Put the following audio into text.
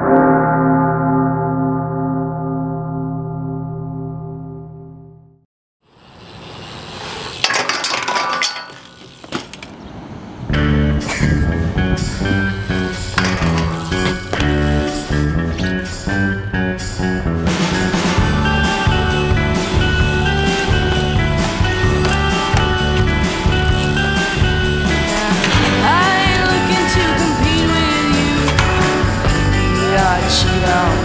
I We are